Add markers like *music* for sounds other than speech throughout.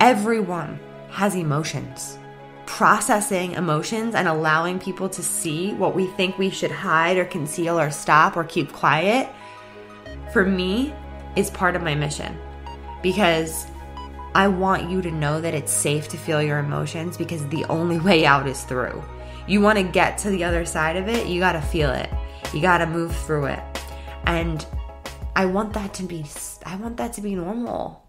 Everyone has emotions. Processing emotions and allowing people to see what we think we should hide or conceal or stop or keep quiet, for me, is part of my mission. Because I want you to know that it's safe to feel your emotions because the only *laughs* way out is through. You want to get to the other side of it, you got to feel it. You got to move through it. And I want that to be I want that to be normal.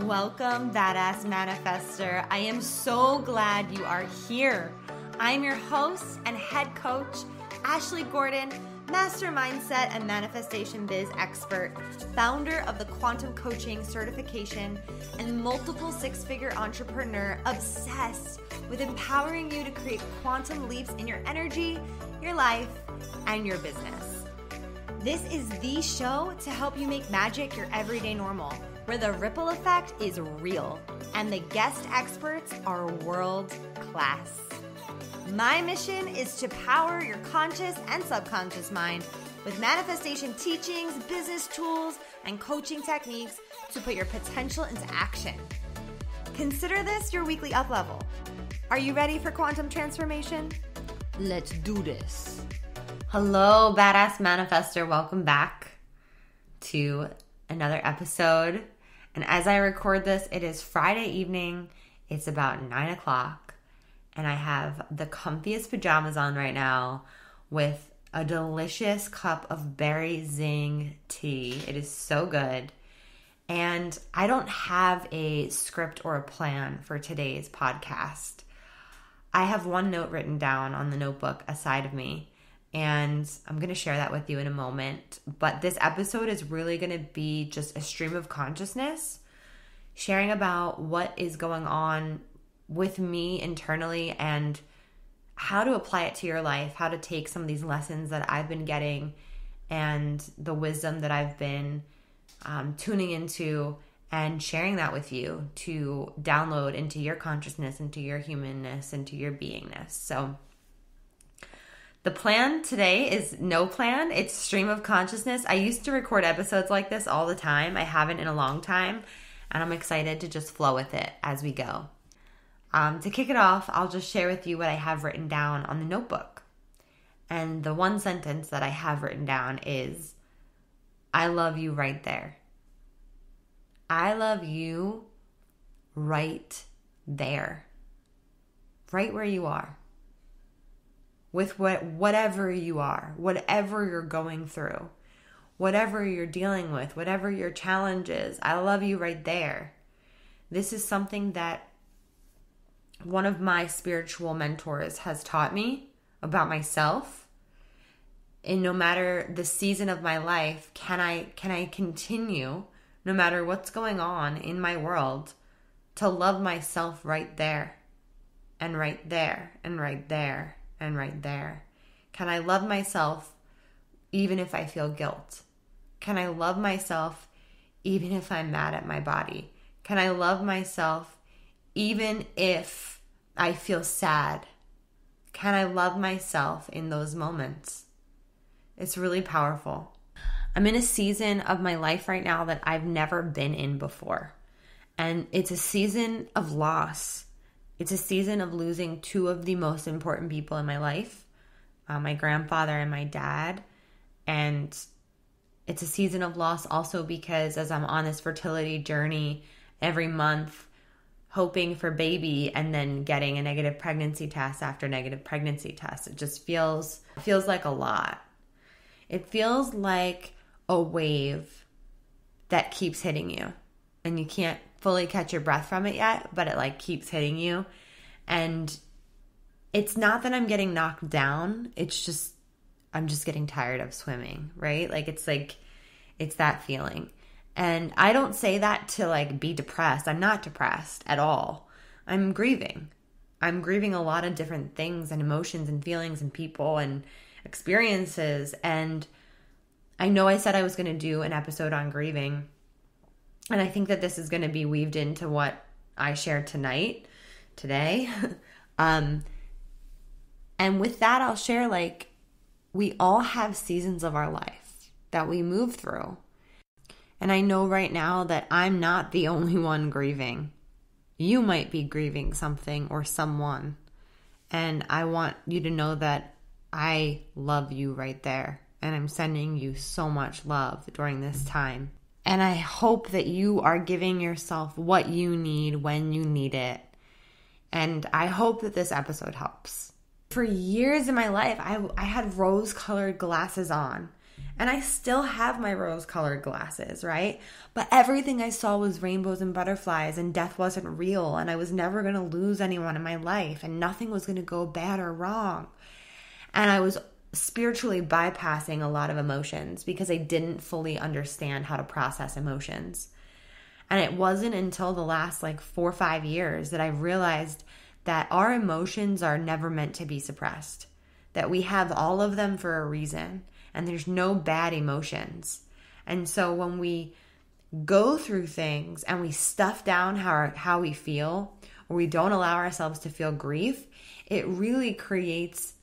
Welcome, Badass Manifester. I am so glad you are here. I'm your host and head coach, Ashley Gordon, master mindset and manifestation biz expert, founder of the quantum coaching certification, and multiple six figure entrepreneur obsessed with empowering you to create quantum leaps in your energy, your life, and your business. This is the show to help you make magic your everyday normal, where the ripple effect is real and the guest experts are world class. My mission is to power your conscious and subconscious mind with manifestation teachings, business tools, and coaching techniques to put your potential into action. Consider this your weekly up level. Are you ready for quantum transformation? Let's do this. Hello, badass manifester. Welcome back to another episode. And as I record this, it is Friday evening. It's about nine o'clock and I have the comfiest pajamas on right now with a delicious cup of berry zing tea. It is so good. And I don't have a script or a plan for today's podcast. I have one note written down on the notebook aside of me, and I'm going to share that with you in a moment. But this episode is really going to be just a stream of consciousness, sharing about what is going on with me internally and how to apply it to your life, how to take some of these lessons that I've been getting and the wisdom that I've been um, tuning into and sharing that with you to download into your consciousness, into your humanness, into your beingness. So, the plan today is no plan, it's stream of consciousness. I used to record episodes like this all the time, I haven't in a long time, and I'm excited to just flow with it as we go. Um, to kick it off, I'll just share with you what I have written down on the notebook. And the one sentence that I have written down is I love you right there. I love you right there. Right where you are. With what whatever you are, whatever you're going through, whatever you're dealing with, whatever your challenge is, I love you right there. This is something that one of my spiritual mentors has taught me about myself and no matter the season of my life can i can i continue no matter what's going on in my world to love myself right there and right there and right there and right there can i love myself even if i feel guilt can i love myself even if i'm mad at my body can i love myself even if I feel sad? Can I love myself in those moments? It's really powerful. I'm in a season of my life right now that I've never been in before. And it's a season of loss. It's a season of losing two of the most important people in my life uh, my grandfather and my dad. And it's a season of loss also because as I'm on this fertility journey every month, hoping for baby and then getting a negative pregnancy test after negative pregnancy test. It just feels feels like a lot. It feels like a wave that keeps hitting you and you can't fully catch your breath from it yet, but it like keeps hitting you. And it's not that I'm getting knocked down, it's just I'm just getting tired of swimming, right? Like it's like it's that feeling. And I don't say that to like be depressed. I'm not depressed at all. I'm grieving. I'm grieving a lot of different things and emotions and feelings and people and experiences. And I know I said I was going to do an episode on grieving. And I think that this is going to be weaved into what I shared tonight, today. *laughs* um, and with that, I'll share like we all have seasons of our life that we move through And I know right now that I'm not the only *laughs* one grieving. You might be grieving something or someone. And I want you to know that I love you right there. And I'm sending you so much love during this time. And I hope that you are giving yourself what you need when you need it. And I hope that this episode helps. For years in my life, I, I had rose colored glasses on. And I still have my rose colored glasses, right? But everything I saw was rainbows and butterflies, and death wasn't real, and I was never gonna lose anyone in my life, and nothing was gonna go bad or wrong. And I was spiritually bypassing a lot of emotions because I didn't fully understand how to process emotions. And it wasn't until the last like four or five years that I realized that our emotions are never meant to be suppressed, that we have all of them for a reason, and there's no bad emotions. And so when we go through things and we stuff down how, how we feel, or we don't allow ourselves to feel grief, it really creates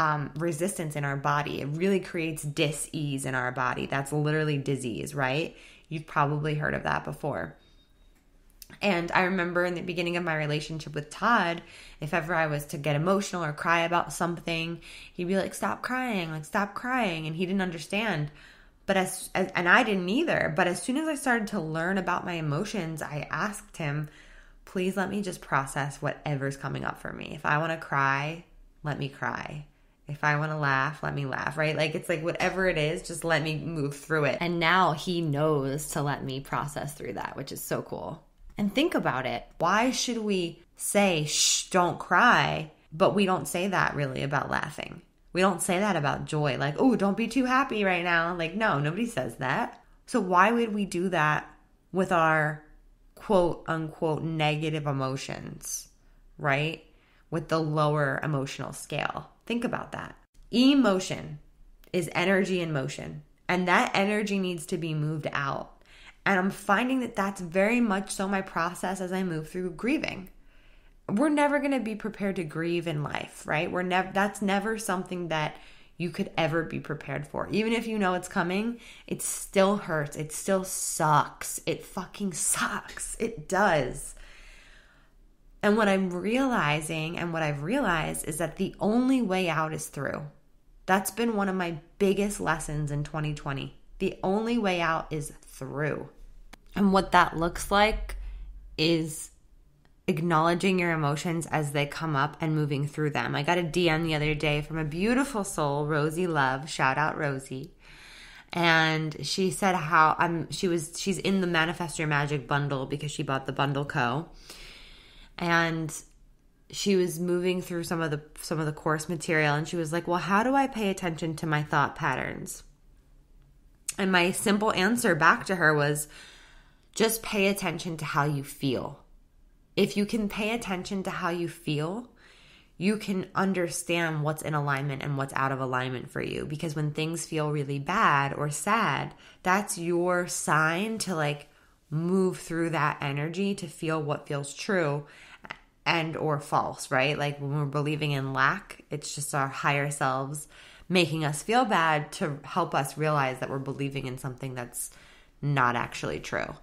um, resistance in our body. It really creates dis-ease in our body. That's literally disease, right? You've probably heard of that before. And I remember in the beginning of my relationship with Todd, if ever I was to get emotional or cry about something, he'd be like, "Stop crying, like stop crying," and he didn't understand. But as, as and I didn't either. But as soon as I started to learn about my emotions, I asked him, "Please let me just process whatever's coming up for me. If I want to cry, let me cry." If I want to laugh, let me laugh, right? Like it's like whatever it is, just let me move through it. And now he knows to let me process through that, which is so cool. And think about it. Why should we say, shh, don't cry, but we don't say that really about laughing? We don't say that about joy, like, oh, don't be too happy right now. Like, no, nobody says that. So why would we do that with our quote unquote negative emotions, right? With the lower emotional scale. Think about that. Emotion is energy in motion, and that energy needs to be moved out. And I'm finding that that's very much so my process as I move through grieving. We're never going to be prepared to grieve in life, right? We're never that's never something that you could ever be prepared for. Even if you know it's coming, it still hurts. It still sucks. It fucking sucks. It does. And what I'm realizing and what I've realized is that the only way out is through. That's been one of my biggest lessons in 2020. The only way out is through. And what that looks like is acknowledging your emotions as they come up and moving through them. I got a DM the other day from a beautiful soul, Rosie Love. Shout out Rosie. And she said how I'm she was she's in the Manifest Your Magic bundle because she bought the bundle co and she was moving through some of the some of the course material and she was like, "Well, how do I pay attention to my thought patterns?" And my simple answer back to her was just pay attention to how you feel. If you can pay attention to how you feel, you can understand what's in alignment and what's out of alignment for you. Because when things feel really bad or sad, that's your sign to like move through that energy to feel what feels true and or false, right? Like when we're believing in lack, it's just our higher selves making us feel bad to help us realize that we're believing in something that's not actually true.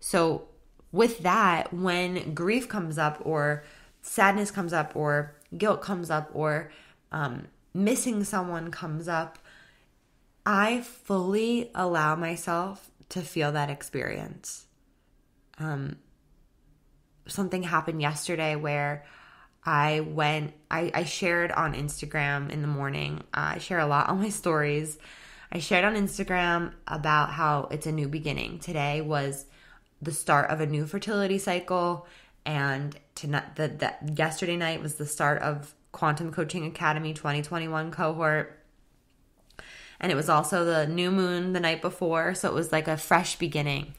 So with that, when grief comes up or sadness comes up or guilt comes up or um, missing someone comes up, I fully allow myself to feel that experience. Um, something happened yesterday where I went, I, I shared on Instagram in the morning. Uh, I share a lot *laughs* on my stories. I shared on Instagram about how it's a new beginning. Today was the start of a new fertility cycle, and tonight, the, the yesterday night was the start of Quantum Coaching Academy 2021 cohort. And it was also the new moon the night before, so it was like a fresh beginning.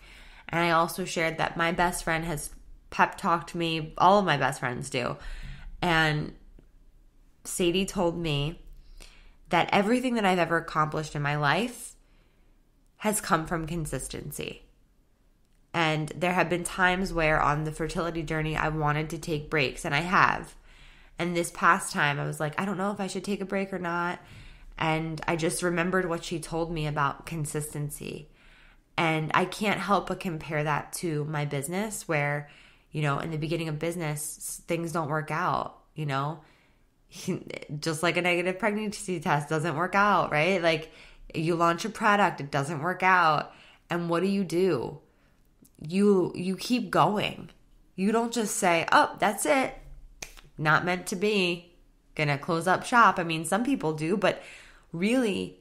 And I also shared that my best friend has pep talked to me. All of my best friends do. And Sadie told me that everything that I've ever accomplished in my life has come from consistency. And there have been times where on the fertility journey I wanted to take breaks, and I have. And this past time, I was like, I don't know if I should take a break or not. And I just remembered what she told me about consistency. And I can't help but compare that to my business where, you know, in the beginning of business, things don't work out, you know, *laughs* just like a negative pregnancy test doesn't work out, right? Like you launch a product, it doesn't work out. And what do you do? You you keep going. You don't just say, "Oh, that's it. Not meant to be. Gonna close up shop." I mean, some people do, but really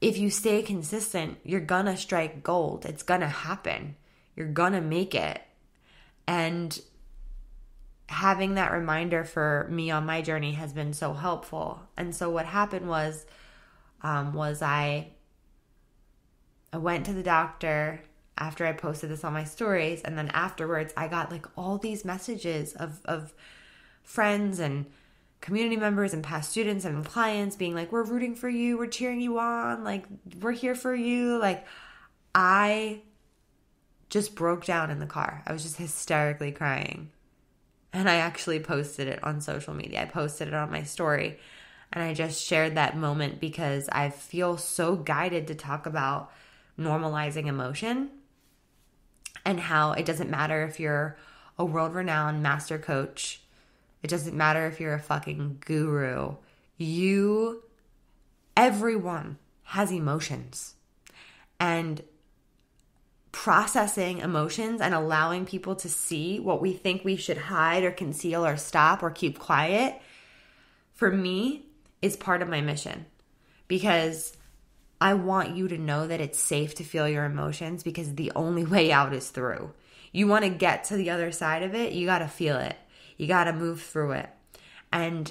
if you stay consistent, you're gonna strike gold. It's gonna happen. You're gonna make it. And having that reminder for me on my journey has been so helpful. And so what happened was, um, was I, I went to the doctor after I posted this on my stories, and then afterwards I got like all these messages of of friends and community members and past students and clients being like, We're rooting for you, we're cheering you on, like, we're here for you. Like, I just broke down in the car. I was just hysterically crying. And I actually posted it on social media. I posted it on my story. And I just shared that moment because I feel so guided to talk about normalizing emotion and how it doesn't matter if you're a world renowned master coach it doesn't matter if you're a fucking guru. You, everyone has emotions. And processing emotions and allowing people to see what we think we should hide or conceal or stop or keep quiet, for me, is part of my mission. Because I want you to know that it's safe to feel your emotions because the only *laughs* way out is through. You want to get to the other side of it, you got to feel it. You got to move through it. And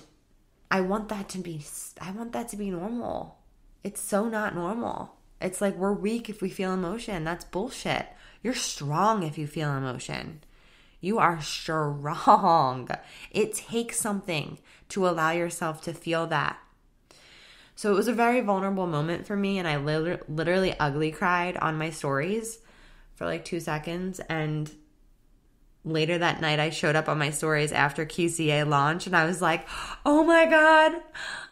I want that to be I want that to be normal. It's so not normal. It's like we're weak if we feel emotion. That's bullshit. You're strong if you feel emotion. You are strong. *laughs* It takes something to allow yourself to feel that. So it was a very vulnerable moment for me, and I literally ugly cried on my stories for like two seconds. And later that night I showed up on my stories after QCA launch and I was like, "Oh my god,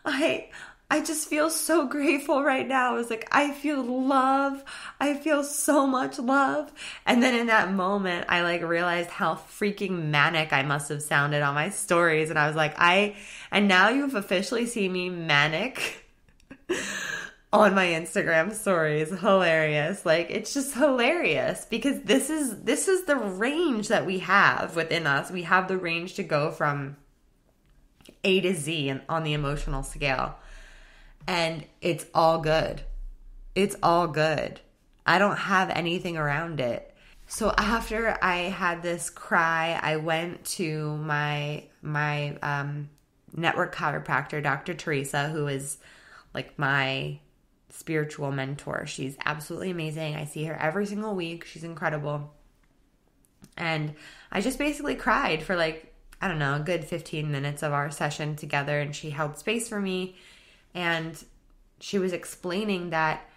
I I just feel so *laughs* grateful right now." It's like, "I feel love. I feel so much love." And then in that moment, I like realized how freaking manic I must have sounded on my stories and I was like, "I and now you've officially seen me manic." *laughs* on my Instagram stories. Hilarious. Like it's just hilarious because this is this is the range that we have within us. We have the range to go from A to Z on the emotional scale. And it's all good. It's all good. I don't have anything around it. So after I had this cry, I went to my my um network chiropractor, Dr. Teresa, who is like my spiritual mentor. She's absolutely amazing. I see her every single week. She's incredible. And I just basically cried for like, I don't know, a good 15 minutes of our session together. And she held space for me. And she was explaining that,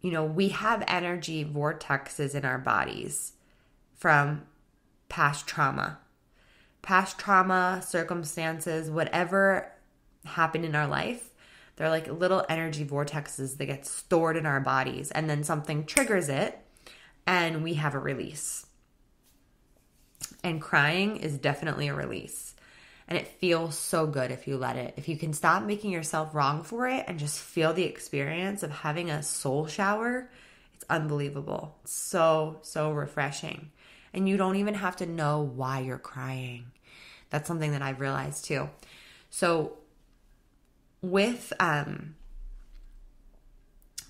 you know, we have energy vortexes in our bodies from past trauma. Past trauma, circumstances, whatever happened in our life, they're like little energy vortexes that get stored in our bodies, and then something triggers it, and we have a release. And crying is definitely a release. And it feels so good if you let it. If you can stop making yourself wrong for it and just feel the experience of having a soul shower, it's unbelievable. It's so, so refreshing. And you don't even have to know why you're crying. That's something that I've realized too. So, with um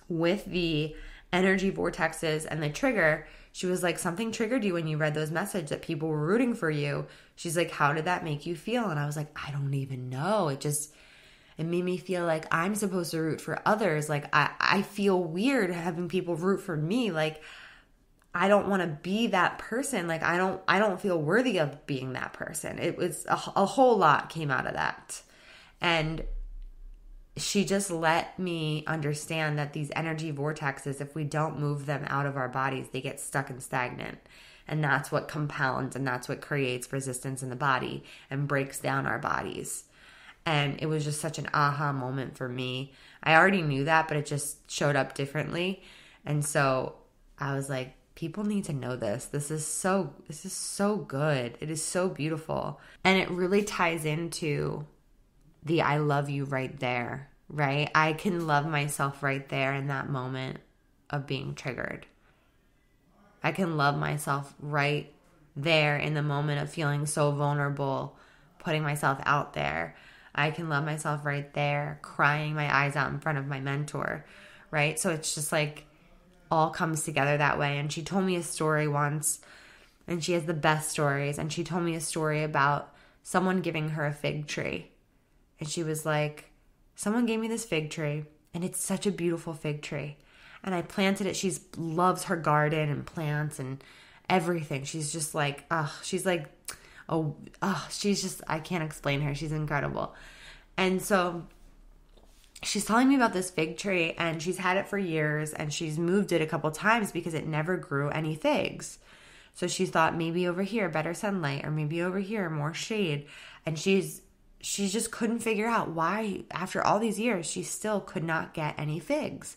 with the energy vortexes and the trigger she was like something triggered you when you read those messages that people were rooting for you. She's like how did that make you feel? And i was like i don't even know. It just it made me feel like i'm supposed to root for others. Like i i feel weird having people root for me. Like i don't want to be that person. Like i don't i don't feel worthy of being that person. It was a, a whole lot came out of that. And she just let me understand that these energy vortexes, if we don't move them out of our bodies, they get stuck and stagnant. And that's what compounds and that's what creates resistance in the body and breaks down our bodies. And it was just such an aha moment for me. I already knew that, but it just showed up differently. And so I was like, people need to know this. This is so this is so good. It is so beautiful. And it really ties into the I love you right there, right? I can love myself right there in that moment of being triggered. I can love myself right there in the moment of feeling so vulnerable, putting myself out there. I can love myself right there, crying my eyes out in front of my mentor, right? So it's just like all comes together that way. And she told me a story once, and she has the best stories. And she told me a story about someone giving her a fig tree. And she was like, Someone gave me this fig tree, and it's such a beautiful fig tree. And I planted it. She loves her garden and plants and everything. She's just like, oh, she's like, oh, oh, she's just, I can't explain her. She's incredible. And so she's telling me about this fig tree and she's had it for years and she's moved it a couple times because it never grew any figs. So she thought maybe over here better sunlight or maybe over here more shade and she's she just couldn't figure out why after all these years she still could not get any figs.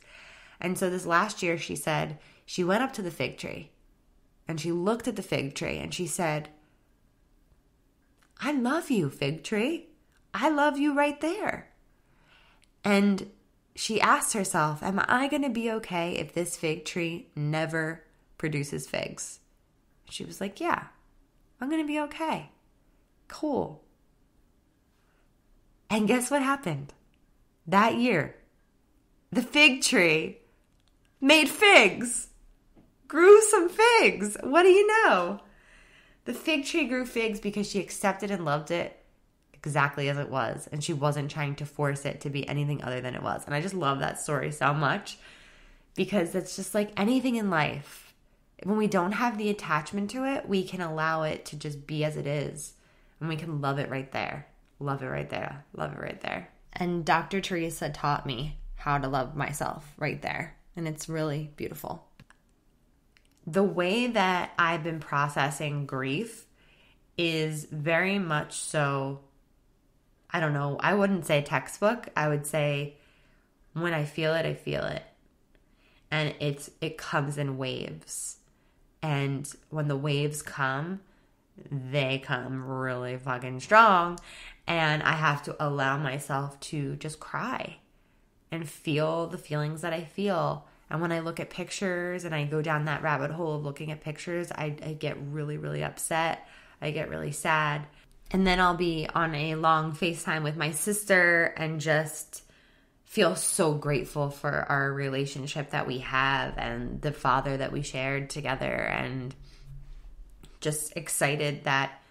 And so this last year she said she went up to the fig tree and she looked at the fig tree and she said, I love you, fig tree. I love you right there. And she asked herself, Am I going to be okay if this fig tree never produces figs? She was like, Yeah, I'm going to be okay. Cool. And guess what happened? That year, the fig tree made figs, grew some figs. What do you know? The fig tree grew figs because she accepted and loved it exactly as it was and she wasn't trying to force it to be anything other than it was and i just love that story so much because it's just like anything in life when we don't have the attachment to it we can allow it to just be as it is and we can love it right there love it right there love it right there and dr teresa taught me how to love myself right there and it's really beautiful the way that i've been processing grief is very much so I don't know, I wouldn't say textbook. I would say when I feel it, I feel it. And it's it comes in waves. And when the waves come, they come really fucking strong. And I have to allow myself to just cry and feel the feelings that I feel. And when I look at pictures and I go down that rabbit hole of looking at pictures, I, I get really, really upset. I get really sad. And then I'll be on a long FaceTime with my sister and just feel so grateful for our relationship that we have and the father that we shared together and just excited that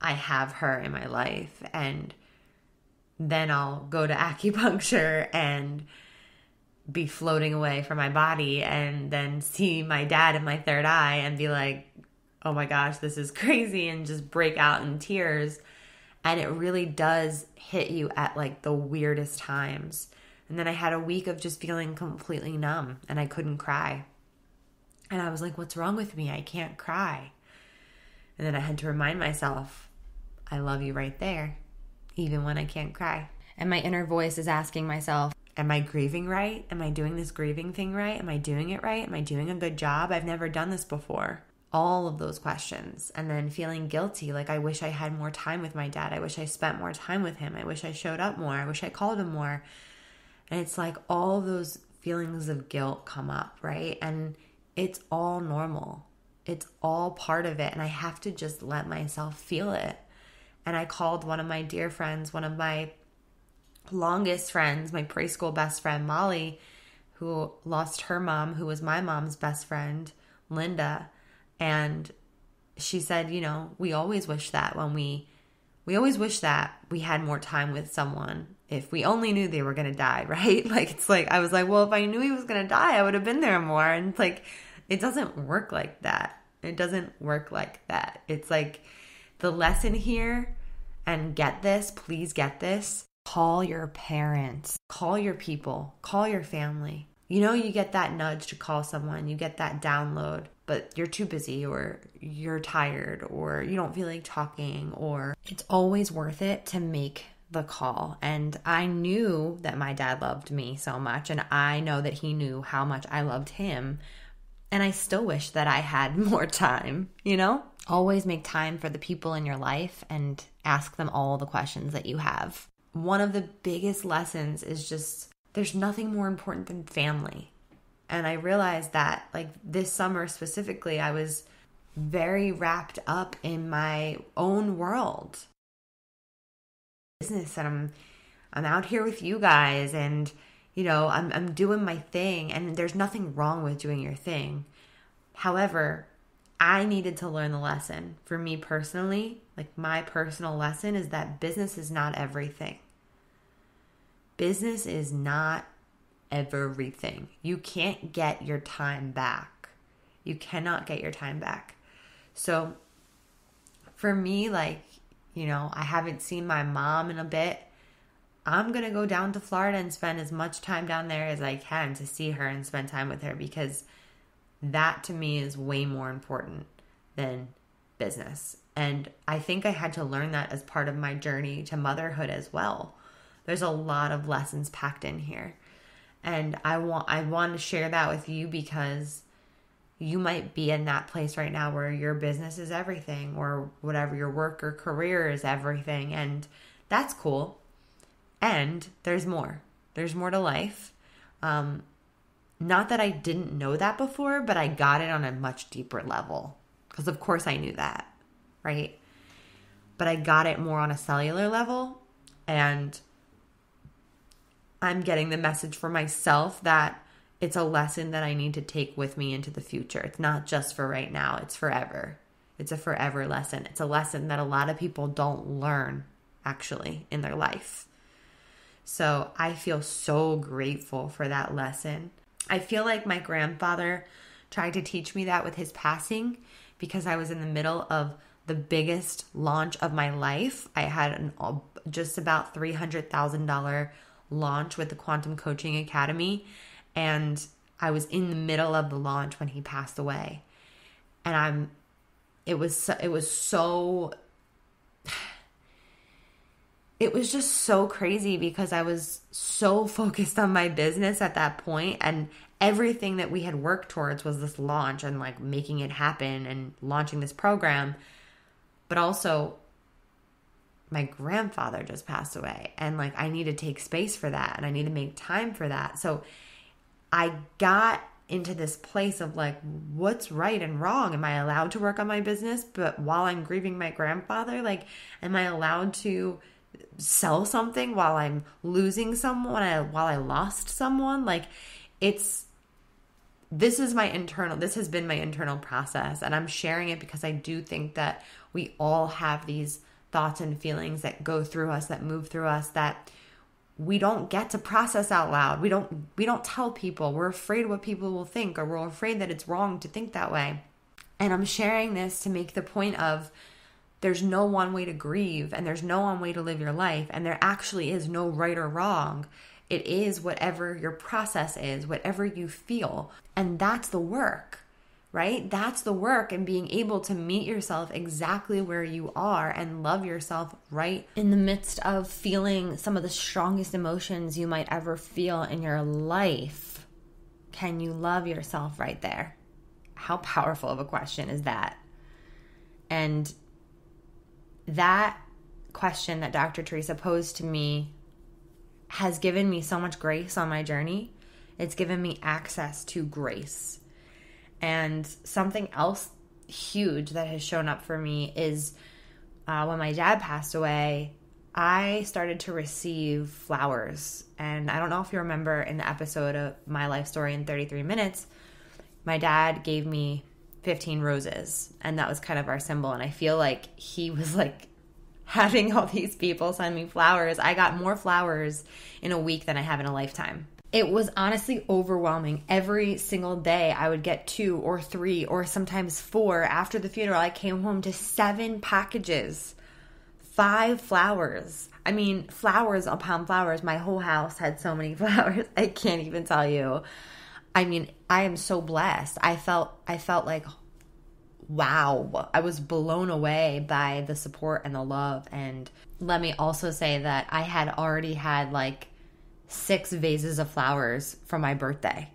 I have her in my life and then I'll go to *laughs* acupuncture and be floating away from my body and then see my dad in my third eye and be like oh my gosh, this is *laughs* crazy, and just break out in tears. And it really does hit you at like the weirdest times. And then I had a week of just feeling completely numb and I couldn't cry. And I was like, what's wrong with me? I can't cry. And then I had to remind myself, I love you right there, even when I can't cry. And my inner voice is asking myself, Am I grieving right? Am I doing this grieving thing right? Am I doing it right? Am I doing a good job? I've never done this before all of those questions and then feeling guilty like I wish I had more time with my dad. I wish I spent more time with him. I wish I showed up more. I wish I called him more. And it's like all those feelings of guilt come up, right? And it's all normal. It's all part of it and I have to just let myself feel it. And I called one of my dear friends, one of my longest friends, my preschool best friend Molly, who lost her mom, who was my mom's best friend, Linda and she said, you know, we always wish that when we we always wish that we had more time with someone if we only knew they were going to die, *laughs* right? Like it's like I was like, well, if I knew he was going to die, I would have been there more. And it's like it doesn't work like that. It doesn't work like that. It's like the lesson here and get this, please get this. Call your parents, call your people, call your family. You know, you get that nudge to call someone, you get that download but you're too busy or you're tired or you don't feel like talking or it's always worth it to make the call and I knew that my dad loved me so much and I know that he knew how much I loved him and I still wish that I had *laughs* more time, you know? Always make time for the people in your life and ask them all the questions that you have. One of the biggest lessons is just there's nothing more important than family. And I realized that, like this summer specifically, I was very wrapped up in my own world. Business and I'm I'm out here with you guys and you know, I'm I'm doing my thing and there's nothing wrong with doing your thing. However, I needed to learn the lesson. For me personally, like my personal lesson is that business is not everything. Business is not everything. You can't get your time back. You cannot get your time back. So for me, like, you know, I haven't seen my mom in a bit. I'm going to go down to Florida and spend as much time down there as I can to see her and spend time with her because that to me is way more important than business. And I think I had to learn that as part of my journey to motherhood as well. There's a lot of lessons packed in here. And I want I want to share that with you because you might be in that place right now where your business is everything or whatever your work or career is everything and that's cool. And there's more. There's more to life. Um, not that I didn't know that before, but I got it on a much deeper level. Because, of course, I knew that, right? But I got it more on a cellular level. And I'm getting the message for myself that it's a lesson that I need to take with me into the future. It's not just for right now, it's forever. It's a forever lesson. It's a lesson that a lot of people don't learn actually in their life. So I feel so grateful for that lesson. I feel like my grandfather tried to teach me that with his passing because I was in the middle of the biggest launch of my life. I had an just about $300,000 launch with the Quantum Coaching Academy and I was in the middle of the launch when he passed away. And I'm it was it was so it was just so crazy because I was so focused on my business at that point and everything that we had worked towards was this launch and like making it happen and launching this program. But also my grandfather just passed away and like I need to take space for that and I need to make time for that. So I got into this place of like what's right and wrong am i allowed to work on my business but while i'm grieving my grandfather like am i allowed to sell something while I'm losing someone, I, while I lost someone. Like it's this is my internal this has been my internal process and I'm sharing it because I do think that we all have these thoughts and feelings that go through us that move through us that we don't get to process out loud. We don't we don't tell people. We're afraid what people will think or we're afraid that it's wrong to think that way. And I'm sharing this to make the point of there's no one way to grieve and there's no one way to live your life and there actually is no right or wrong. It is whatever your process is whatever you feel. And that's the work right? That's the work and being able to meet yourself exactly where you are and love yourself right in the midst of feeling some of the strongest emotions you might ever feel in your life. Can you love yourself right there? How powerful of a question is that? And that question that Dr. Teresa posed to me has given me so much grace on my journey. It's given me access to grace. And something else huge that has shown up for me is uh, when my dad passed away, I started to receive flowers. And I don't know if you remember in the episode of My Life Story in 33 Minutes, my dad gave me 15 roses and that was kind of our symbol. And i feel like he *laughs* was like having all these people send me flowers. I got more flowers in a week than i have in a lifetime. It was honestly overwhelming. Every single day i would get two or three or sometimes four after the funeral. I came home to seven packages five flowers. I mean flowers upon flowers. My whole house had so many *laughs* flowers. I can't even tell you. I mean, I am so blessed. I felt I felt like wow, I was blown away by the support and the love. And let me also say that I had already had like six vases of flowers for my birthday.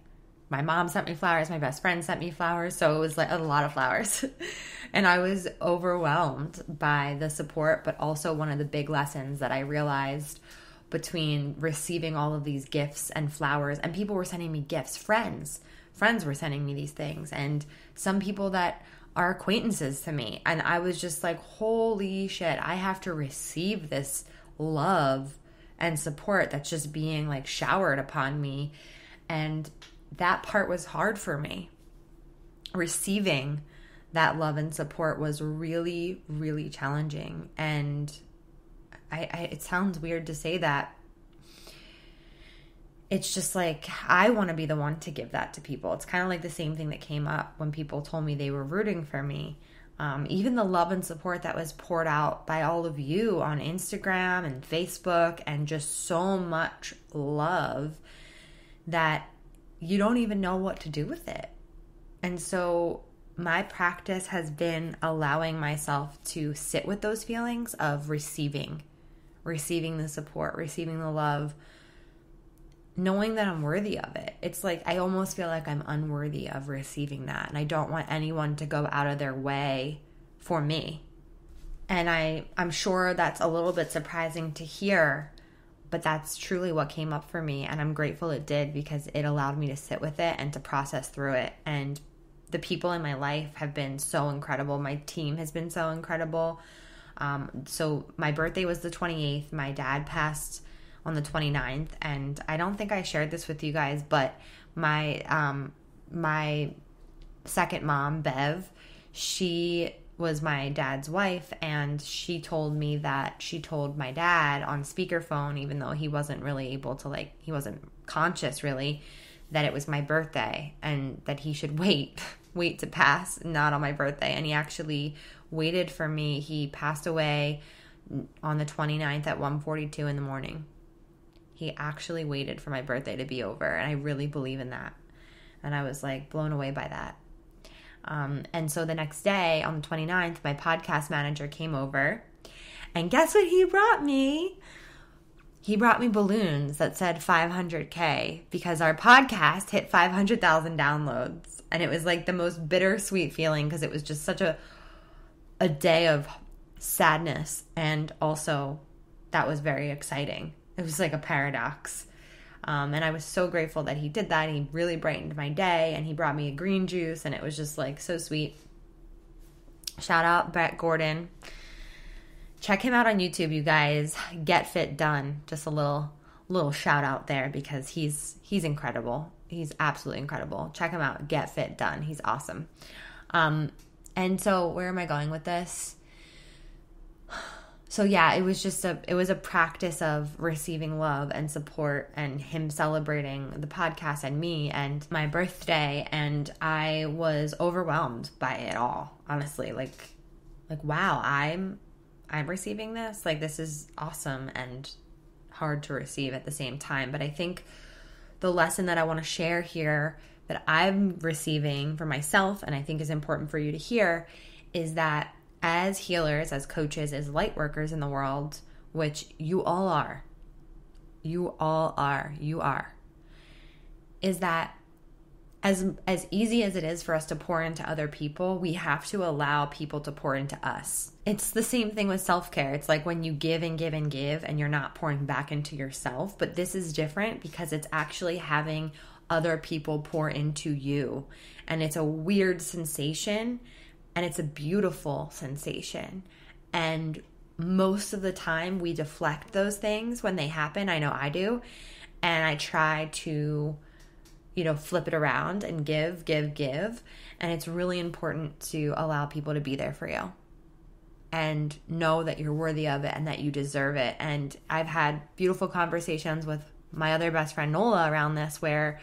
My mom sent me flowers, my best friend sent me flowers, so it was like a lot of flowers. *laughs* and I was overwhelmed by the support, but also one of the big lessons that I realized between receiving all of these gifts and flowers and people were sending me gifts, friends. Friends were sending me these things and some people that are acquaintances to me. And I was just like, holy shit, I have to receive this love and support that's just being like showered upon me. And that part was hard for me. Receiving that love and support was really, really challenging. And I, I it sounds weird to say that, it's just like I want to be the one to give that to people. It's kind of like the same thing that came up when people told me they were rooting for me. Um, even the love and support that was poured out by all of you on Instagram and Facebook, and just so much love that you don't even know what to do with it. And so, my practice has been allowing myself to sit with those feelings of receiving, receiving the support, receiving the love knowing that I'm worthy of it. It's like I almost feel like I'm unworthy of receiving that. And I don't want anyone to go out of their way for me. And I I'm sure that's a little bit surprising to hear, but that's truly what came up for me and I'm grateful it did because it allowed me to sit with it and to process through it and the people in my life have been so incredible. My team has been so incredible. Um, so my birthday was the 28th. My dad passed on the 29th and I don't think I shared this with you guys but my um my second mom Bev she was my dad's wife and she told me that she told my dad on speakerphone even though he wasn't really able to like he wasn't conscious really that it was my birthday and that he should *laughs* wait wait to pass not on my birthday. And he actually waited for me. He passed away on the 29th at 1:42 in the morning he actually waited for my birthday to be over. And I really believe in that. And I was like blown away by that. Um, and so the next day on the 29th, my podcast manager came over. And guess what he brought me? He brought me balloons that said 500K because our podcast hit 500,000 downloads. And it was like the most bittersweet feeling because it was just such a, a day of sadness. And also, that was very exciting. It was like a paradox. Um, and I was so grateful that he did that. He really brightened my day and he brought me a green juice and it was just like so sweet. Shout out Brett Gordon. Check him out on YouTube, you guys. Get Fit Done. Just a little little shout out there because he's he's incredible. He's absolutely incredible. Check him out. Get Fit Done. He's awesome. Um, and so where am I going with this? So yeah it was just a it was a practice of receiving love and support and him celebrating the podcast and me and my birthday. And i was overwhelmed by it all honestly. Like like wow i'm i'm receiving this. Like this is awesome and hard to receive at the same time. But i think the lesson that i want to share here that i'm receiving for myself and i think is important for you to hear is that as healers, as coaches, as light workers in the world, which you all are, you all are, you are, is that as as easy as it is for us to pour into other people, we have to allow people to pour into us. It's the same thing with self-care. It's like when you give and give and give and you're not pouring back into yourself, but this is different because it's actually having other people pour into you. And it's a weird sensation and it's a beautiful sensation. And most of the time, we deflect those things when they happen. I know I do. And I try to, you know, flip it around and give, give, give. And it's really important to allow people to be there for you and know that you're worthy of it and that you deserve it. And I've had beautiful conversations with my other best friend, Nola, around this where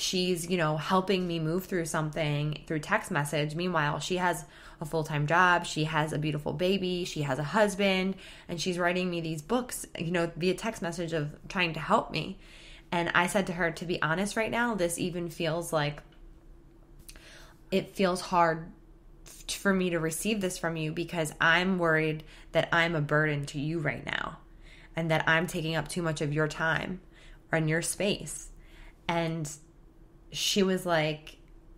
she's, you know, helping me move through something through text message. Meanwhile, she has a full time job, she has a beautiful baby, she has a husband, and she's writing me these books, you know, via text message of trying to help me. And I said to her, to be honest, right now, this even feels like it feels hard for me to receive this from you because I'm worried that I'm a burden to you right now and that I'm taking up too much of your time in your space. And she was like,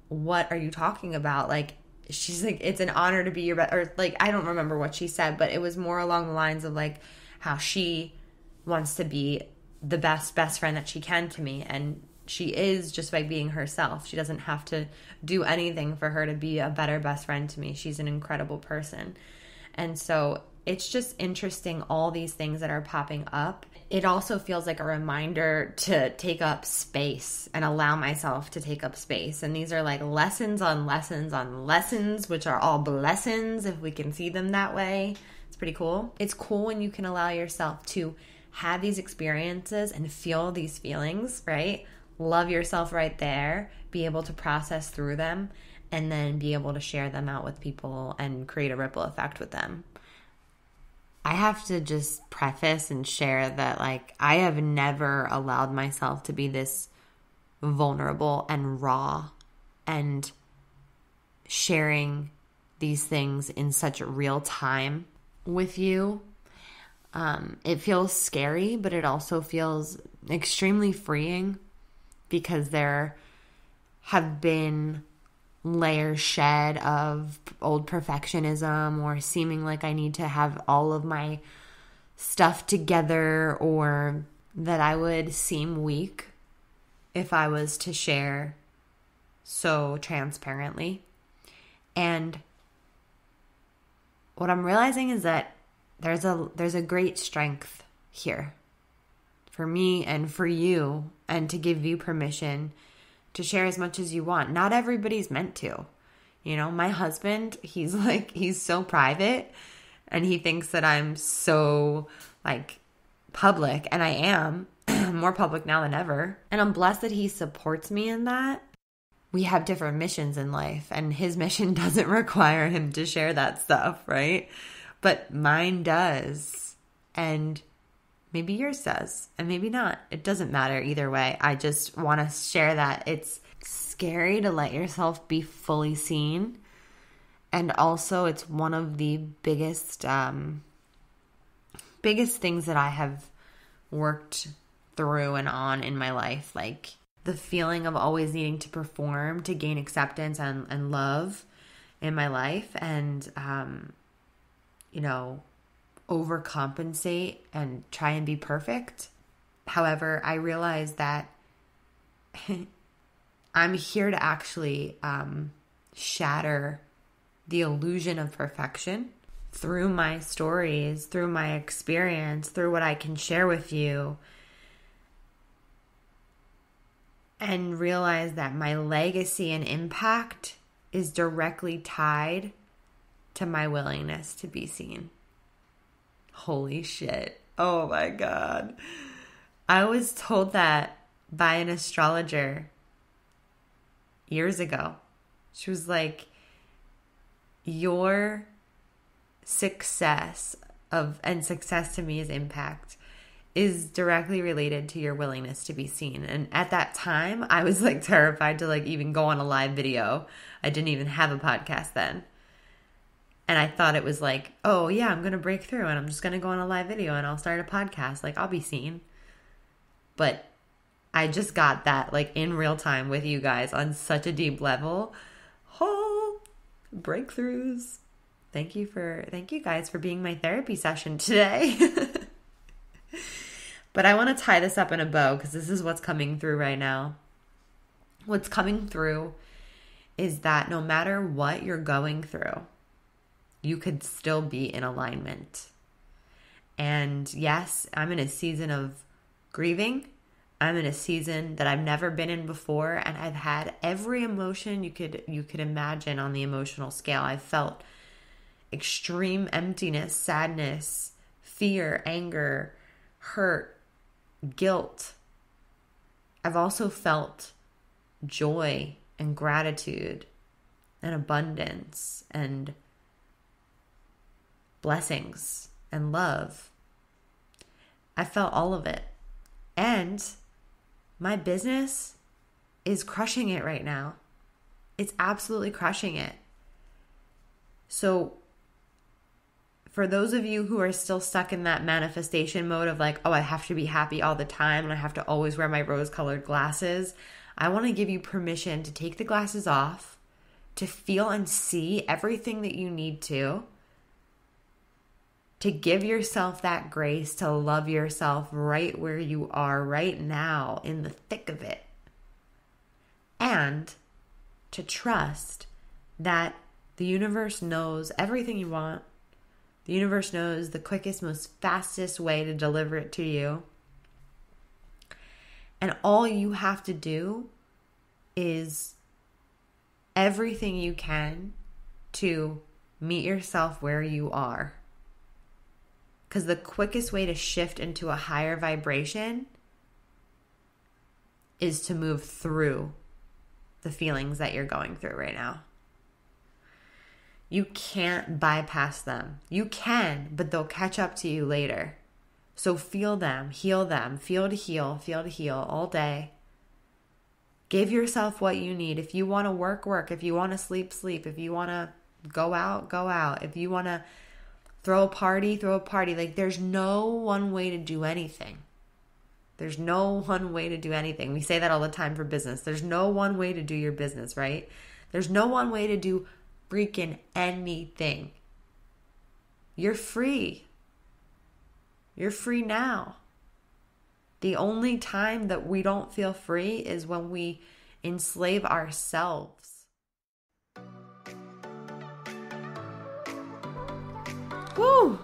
What are you talking about? Like, she's like, It's an honor to be your best, or like, I don't remember what she said, but it was more along the lines of like how she wants to be the best, best friend that she can to me. And she is just by being herself. She doesn't have to do anything for her to be a better best friend to me. She's an incredible person. And so it's just interesting all these things that are popping up. It also feels like a reminder to take up space and allow myself to take up space. And these are like lessons on lessons on lessons, which are all blessings if we can see them that way. It's pretty cool. It's cool when you can allow yourself to have these experiences and feel these feelings, right? Love yourself right there, be able to process through them, and then be able to share them out with people and create a ripple effect with them. I have to just preface and share that, like, I have never allowed myself to be this vulnerable and raw and sharing these things in such real time with you. Um, it feels scary, but it also feels extremely freeing because there have been layers shed of old perfectionism or seeming like I need to have all of my stuff together or that I would seem weak if I was to share so transparently. And what I'm realizing is that there's a there's a great strength here for me and for you and to give you permission to share as much as you want. Not everybody's meant to. You know, my husband, he's *laughs* like, he's so private and he thinks that I'm so like public, and I am *clears throat* more public now than ever. And I'm blessed that he supports me in that. We have different missions in life, and his *laughs* mission doesn't require him to share that stuff, right? But mine does. And Maybe yours does, and maybe not. It doesn't matter either way. I just want to share that it's scary to let yourself be fully seen. And also, it's one of the biggest, um, biggest things that I have worked through and on in my life. Like the feeling of always needing to perform to gain acceptance and, and love in my life. And, um, you know, overcompensate and try and be perfect. However, I realize that *laughs* I'm here to actually um, shatter the illusion of perfection through my stories, through my experience, through what I can share with you, and realize that my legacy and impact is directly tied to my willingness to be seen. Holy shit. Oh my God. I was told that by an astrologer years ago. She was like, Your success of, and success to me is impact, is directly related to your willingness to be seen. And at that time, I was like terrified to like even go on a live video. I didn't even have a podcast then. And I thought it was like, oh, yeah, I'm to break through and I'm just to go on a live video and I'll start a podcast. Like, I'll be seen. But I just got that like in real time with you guys on such a deep level. Oh, breakthroughs. Thank you for, thank you guys for being my therapy session today. *laughs* but I want to tie this up in a bow because this is what's coming through right now. What's coming through is that no matter what you're going through, you could still be in alignment. And yes, I'm in a season of grieving. I'm in a season that I've never been in before and I've had every emotion you could you could imagine on the emotional scale. I've felt extreme emptiness, sadness, fear, anger, hurt, guilt. I've also felt joy and gratitude and abundance and blessings and love. I felt all of it. And my business is crushing it right now. It's absolutely crushing it. So, for those of you who are still stuck in that manifestation mode of like, oh, I have to be happy all the time and I have to always wear my rose colored glasses, I want to give you permission to take the glasses off, to feel and see everything that you need to, to give yourself that grace to love yourself right where you are right now in the thick of it, and to trust that the universe knows everything you want the universe knows the quickest, most fastest way to deliver it to you. And all you have to do is everything you can to meet yourself where you are. Because the quickest way to shift into a higher vibration is to move through the feelings that you're going through right now. You can't bypass them. You can, but they'll catch up to you later. So feel them, heal them, feel to heal, feel to heal all day. Give yourself what you need. If you want to work, work. If you want to sleep, sleep. If you want to go out, go out. If you want to throw a party, throw a party. Like there's no one way to do anything. There's no one way to do anything. We say that all the time for business. There's no one way to do your business, right? There's no one way to do freaking anything. You're free. You're free now. The only time that we don't feel free is when we enslave ourselves. Woo!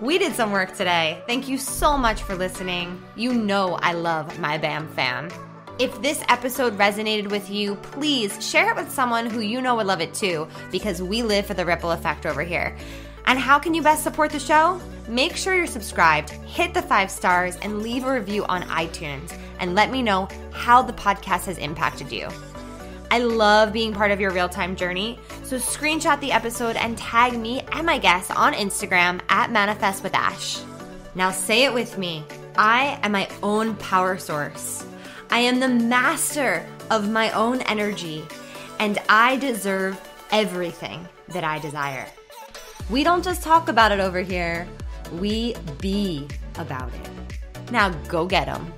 We did some work today. Thank you so much for listening. You know I love my BAM fam. If this episode resonated with you, please share it with someone who you know would love it too, because we live for the ripple effect over here. And how can you best support the show? Make sure you're subscribed, hit the five stars, and leave a review on iTunes, and let me know how the podcast has impacted you. I love being part of your real time journey, so screenshot the episode and tag me and my guests on Instagram at Manifest with Ash. Now say it with me I am my own power source. I am the master of my own energy, and I deserve everything that I desire. We don't just talk about it over here, we be about it. Now go get them.